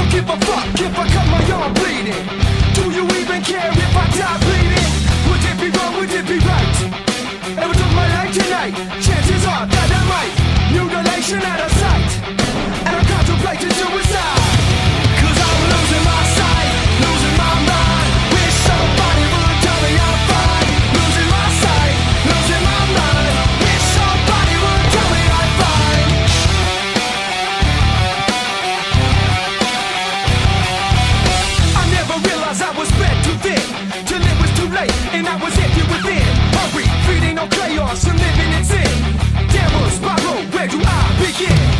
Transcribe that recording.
Don't give a fuck if I cut my arm bleeding. Do you even care if I die bleeding? Would it be wrong? and I was empty within. Hungry, feeding on chaos and living in sin. Damn us, where do I begin?